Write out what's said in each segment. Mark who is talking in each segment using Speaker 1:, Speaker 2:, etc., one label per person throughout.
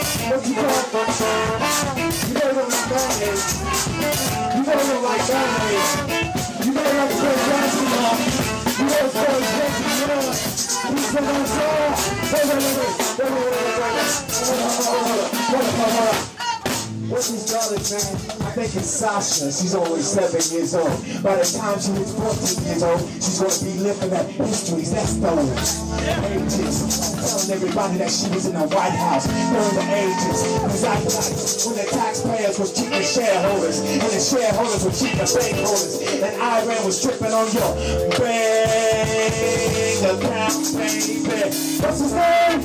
Speaker 1: What you talking You better look like that. You better look like that. You better like Fred Jackson, You better You better Fred Jackson, you know. what the one, You better Wait, wait, wait. What's his daughter name? I think it's Sasha. She's only seven years old. By the time she was 14 years old, she's going to be living at histories. That's those ages. Telling everybody that she was in the White House during the ages. Because I like when the taxpayers was cheating shareholders, and the shareholders were cheating the bank holders, and Iran was tripping on your bank account, baby. What's his name?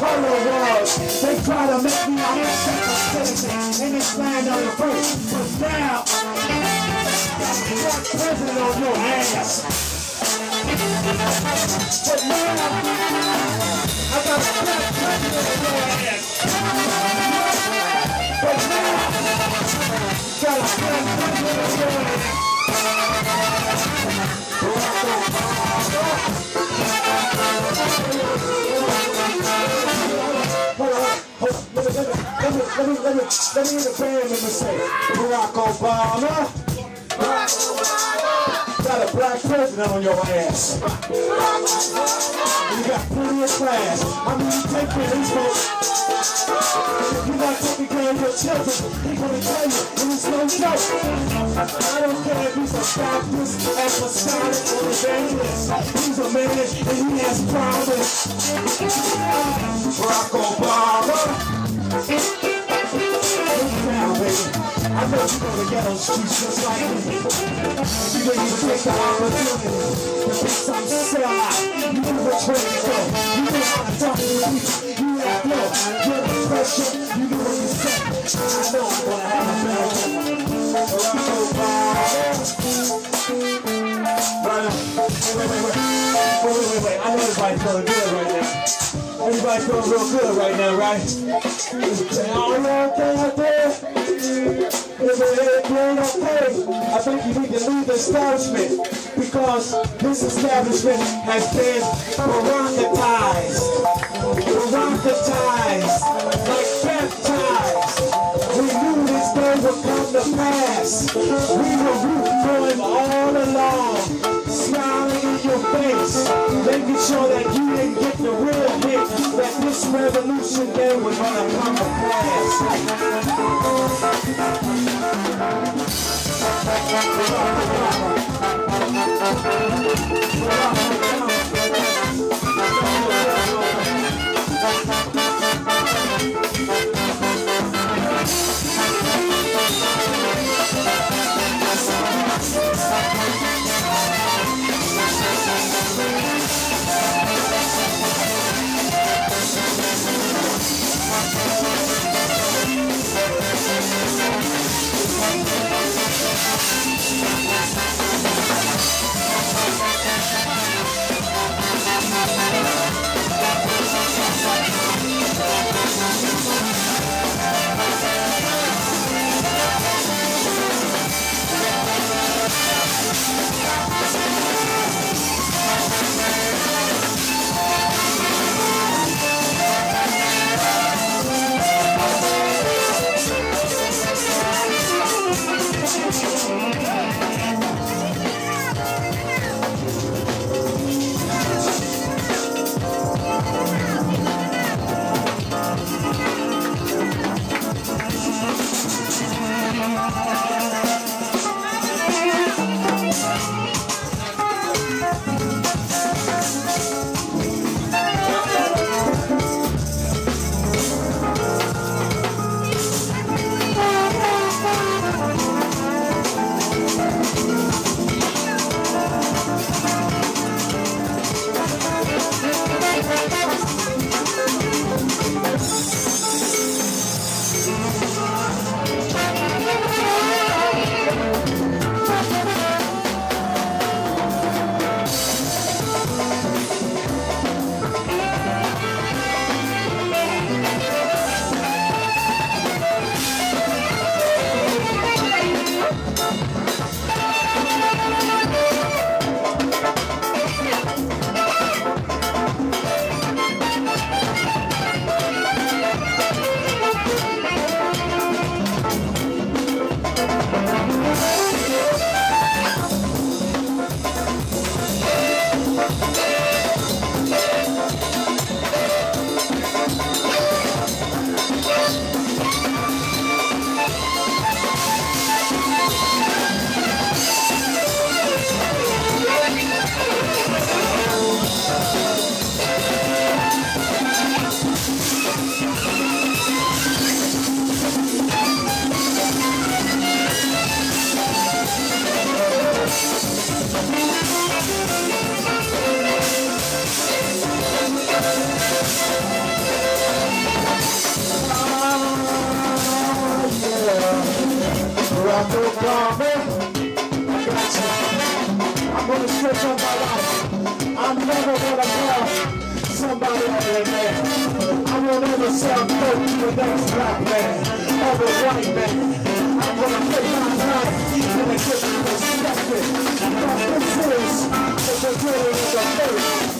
Speaker 1: color was. They try to make me a second citizen in this land of the free. But now, black president on your ass. But now, I got a black president on your ass. But now, got a black president on your ass. Let me, let me, let me, hear the band member say, Barack Obama. Got a black president on your ass. You got plenty of class. I mean, you take care of these folks. You're not taking care of your children, he's gonna tell you, and it's no joke. I don't care if he's a Baptist, apostolic, or evangelist. He's a man, and he has problems. Barack Obama. I know you're gonna get on streets just like me. You know you take the opportunity to be some sellout. You know which way to go. You know how to talk to people. You have flow. You're the pressure. You know what you say. I know I'm gonna have a better know everybody's feeling good right now. Everybody's feeling real good right now, right? Say, oh, yeah, out there? Is everything okay? I think you need to leave the establishment because this establishment has been Barackatized. Barackatized. Like baptized. We knew this day would come to pass. We were rooting for him all along. Smiling face. Making sure that you didn't get the real hit. That this revolution day was gonna come to pass. soon. I'm gonna switch my life. I'm never gonna call somebody other than. I will never sell coke to the next black man or the white man. I'm gonna put my life in a different perspective. This is the beginning of the first,